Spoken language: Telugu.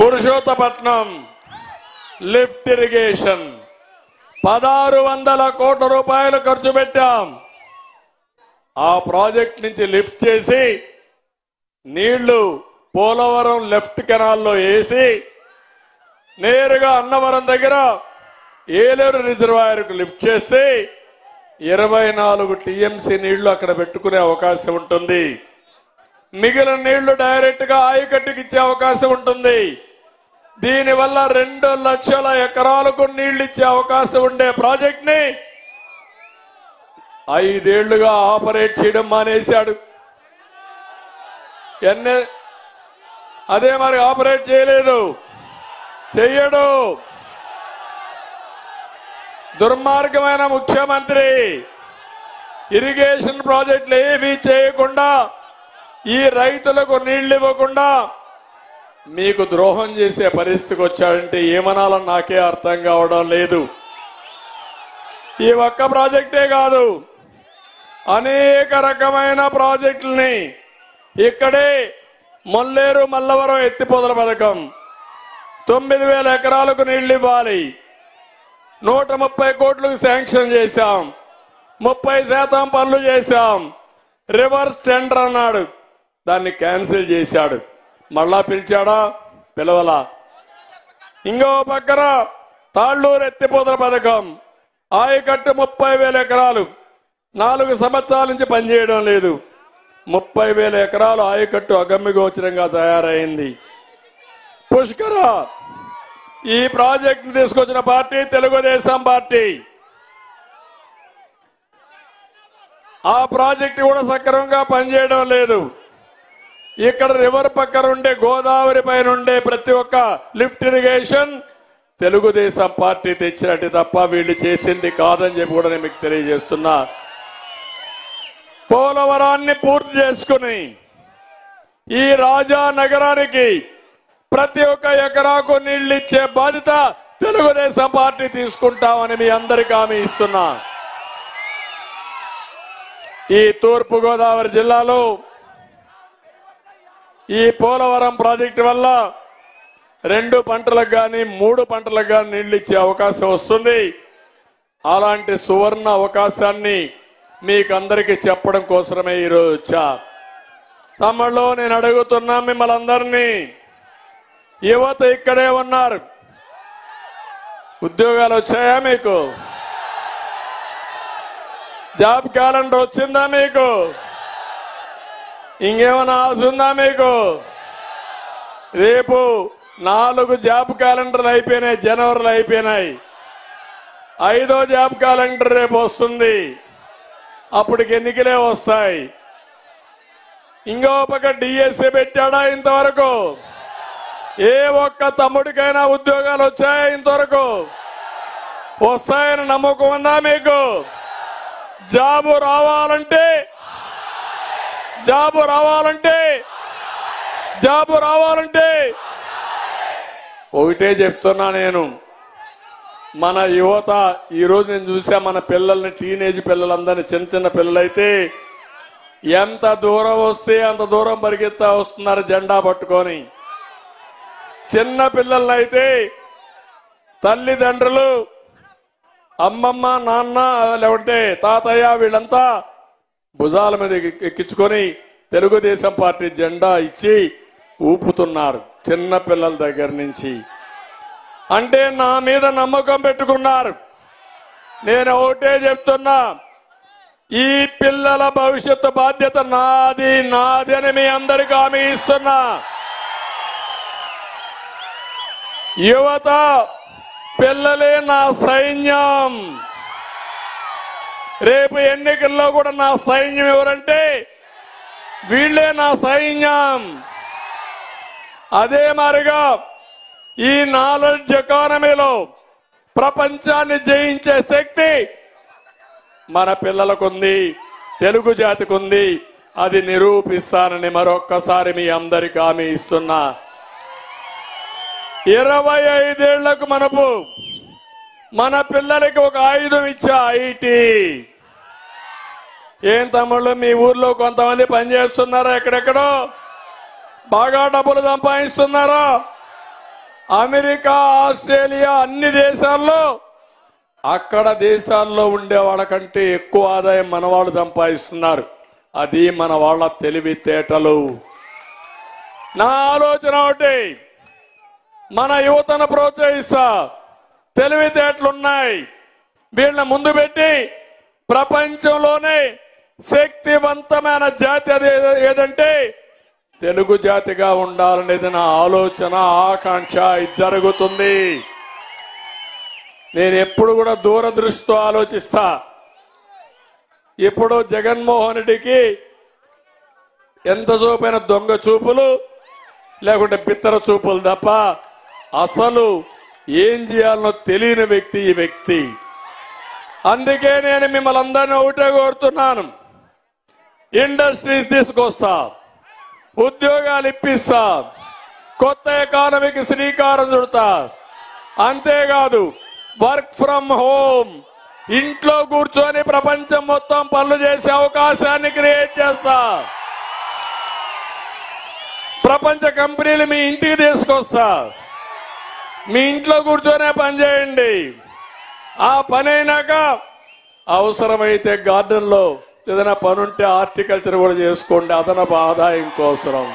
Purushottapatnam lift irrigation. పదహారు వందల కోట్ల రూపాయలు ఖర్చు పెట్టాం. ఆ ప్రాజెక్ట్ నుంచి లిఫ్ట్ చేసి నీళ్ళు పోలవరం లెఫ్ట్ కెనాల్లో వేసి నేరుగా అన్నవరం దగ్గర ఏలేరు రిజర్వాయర్కు లిఫ్ట్ చేసి ఇరవై నాలుగు టీఎంసీ నీళ్ళు అక్కడ పెట్టుకునే అవకాశం ఉంటుంది. మిగిలిన నీళ్ళు డైరెక్ట్గా గా ఇచ్చే అవకాశం ఉంటుంది. దీనివల్ల రెండు లక్షల ఎకరాలకు నీళ్ళు ఇచ్చే అవకాశం ఉండే ప్రాజెక్ట్ని ఐదేళ్ళుగా ఆపరేట్ చేయడం మానేశాడు. ఎన్నే అదే మరి ఆపరేట్ చేయలేదు. చెయ్యడు. దుర్మార్గమైన ముఖ్యమంత్రి. ఇరిగేషన్ ప్రాజెక్టులు ఏమీ చేయకుండా ఈ రైతులకు నీళ్ళు ఇవ్వకుండా మీకు ద్రోహం చేసే పరిస్థితికి వచ్చాడంటే ఏమనాలని నాకే అర్థం కావడం లేదు. ఈ ఒక్క ప్రాజెక్టే కాదు. అనేక రకమైన ప్రాజెక్టుల్ని ఇక్కడే మొల్లేరు మల్లవరం ఎత్తిపోదల పథకం. తొమ్మిది వేల ఎకరాలకు నీళ్ళు ఇవ్వాలి. నూట ముప్పై కోట్లకు శాంక్షన్ చేశాం. ముప్పై శాతం పనులు చేశాం. రివర్స్ టెండర్ అన్నాడు. దాన్ని క్యాన్సిల్ చేశాడు. మళ్ళా పిలిచాడా? పిలవలా. ఇంకో పక్కన తాళ్ళూరు ఎత్తిపోతల పథకం. ఆయకట్టు ముప్పై వేల ఎకరాలు. నాలుగు సంవత్సరాల నుంచి పనిచేయడం లేదు. ముప్పై వేల ఎకరాలు ఆయకట్టు అగమ్యగోచరంగా తయారైంది. పుష్కర! ఈ ప్రాజెక్ట్ తీసుకొచ్చిన పార్టీ తెలుగుదేశం పార్టీ. ఆ ప్రాజెక్టు కూడా సక్రమంగా పనిచేయడం లేదు. ఇక్కడ రివర్ పక్కన ఉండే గోదావరి పైన ఉండే ప్రతి ఒక్క లిఫ్ట్ ఇరిగేషన్ తెలుగుదేశం పార్టీ తెచ్చినట్టు తప్ప వీళ్ళు చేసింది కాదని చెప్పి కూడా నేను మీకు తెలియజేస్తున్నా. పోలవరాన్ని పూర్తి చేసుకుని ఈ రాజా నగరానికి ప్రతి ఒక్క ఎకరాకు నీళ్ళు ఇచ్చే బాధ్యత తెలుగుదేశం పార్టీ తీసుకుంటామని మీ అందరికీ హామీ ఇస్తున్నా. ఈ తూర్పు గోదావరి జిల్లాలో ఈ పోలవరం ప్రాజెక్టు వల్ల రెండు పంటలకు కానీ మూడు పంటలకు కానీ నీళ్ళు ఇచ్చే అవకాశం వస్తుంది. అలాంటి సువర్ణ అవకాశాన్ని మీకందరికీ చెప్పడం కోసమే ఈరోజు వచ్చా. తమ్ముళ్ళు నేను అడుగుతున్నా మిమ్మల్ని అందరినీ. యువత ఇక్కడే ఉన్నారు. ఉద్యోగాలు వచ్చాయా మీకు? జాబ్ క్యాలెండర్ వచ్చిందా మీకు? ఇంకేమైనా ఆశ ఉందా మీకు? రేపు నాలుగు జాబ్ క్యాలెండర్లు అయిపోయినాయి జనవరిలో అయిపోయినాయి. ఐదో జాబ్ క్యాలెండర్ రేపు వస్తుంది. అప్పటికి ఎన్నికలే వస్తాయి. ఇంకో పక్క డిఎస్సీ పెట్టాడా ఇంతవరకు? ఏ ఒక్క తమ్ముడికైనా ఉద్యోగాలు వచ్చాయా ఇంతవరకు? వస్తాయని నమ్మకం ఉందా మీకు? జాబు రావాలంటే జాబు రావాలంటే జాబు రావాలంటే. ఒకటే చెప్తున్నా నేను మన యువత ఈరోజు నేను చూసా మన పిల్లల్ని టీనేజ్ పిల్లలందరినీ చిన్న చిన్న పిల్లలైతే ఎంత దూరం వస్తే అంత దూరం పరిగెత్తా వస్తున్నారు జెండా పట్టుకొని. చిన్న పిల్లలైతే తల్లిదండ్రులు అమ్మమ్మ నాన్న లేకుంటే తాతయ్య వీళ్ళంతా భుజాల మీద ఎక్కి- ఎక్కించుకొని తెలుగుదేశం పార్టీ జెండా ఇచ్చి ఊపుతున్నారు చిన్న పిల్లల దగ్గర నుంచి. అంటే నా మీద నమ్మకం పెట్టుకున్నారు. నేను ఒకటే చెప్తున్నా. ఈ పిల్లల భవిష్యత్తు బాధ్యత నాది నాది అని మీ అందరికీ హామీ ఇస్తున్నా. యువత పిల్లలే నా సైన్యం. రేపు ఎన్నికల్లో కూడా నా సైన్యం ఎవరంటే వీళ్ళే నా సైన్యం. అదే మారిగా ఈ నాలెడ్జ్ ఎకానమీలో ప్రపంచాన్ని జయించే శక్తి మన పిల్లలకుంది తెలుగు జాతికుంది. అది నిరూపిస్తానని మరొక్కసారి మీ అందరికి హామీ ఇస్తున్నా. ఇరవై ఐదేళ్ళకు మనపు మన పిల్లలకి ఒక ఆయుధం ఇచ్చా ఐటీ. ఏం తమ్ముళ్ళు మీ ఊర్లో కొంతమంది పనిచేస్తున్నారా ఎక్కడెక్కడో? బాగా డబ్బులు సంపాదిస్తున్నారా? అమెరికా ఆస్ట్రేలియా అన్ని దేశాల్లో అక్కడ దేశాల్లో ఉండే వాళ్ళకంటే ఎక్కువ ఆదాయం మన వాళ్ళు సంపాదిస్తున్నారు. అది మన వాళ్ళ తెలివితేటలు. నా ఆలోచన ఒకటి మన యువతను ప్రోత్సహిస్తా. తెలివితేటలున్నాయి. వీళ్ళని ముందు పెట్టి ప్రపంచంలోనే శక్తివంతమైన జాతి అది ఏదంటే తెలుగు జాతిగా ఉండాలనేది నా ఆలోచన ఆకాంక్ష జరుగుతుంది. నేను ఎప్పుడు కూడా దూరదృష్టితో ఆలోచిస్తా. ఇప్పుడు జగన్మోహన్ రెడ్డికి ఎంత చూపైన దొంగ చూపులు లేకుంటే పిత్తర చూపులు తప్ప అసలు ఏం చేయాలనో తెలియని వ్యక్తి ఈ వ్యక్తి. అందుకే నేను మిమ్మల్ని అందరినీ ఒకటే కోరుతున్నాను. ఇండస్ట్రీస్ తీసుకొస్తా. ఉద్యోగాలు ఇప్పిస్తా. కొత్త ఎకానమీకి శ్రీకారం చుడతాం. అంతేకాదు వర్క్ ఫ్రమ్ హోమ్. ఇంట్లో కూర్చొని ప్రపంచం మొత్తం పనులు చేసే అవకాశాన్ని క్రియేట్ చేస్తా. ప్రపంచ కంపెనీలు మీ ఇంటికి తీసుకొస్తా. మీ ఇంట్లో కూర్చొనే పని చేయండి. ఆ పని అయినాక అవసరమైతే గార్డెన్లో ఏదైనా పనుంటే హార్టికల్చర్ కూడా చేసుకోండి. అదనపు ఆదాయం కోసం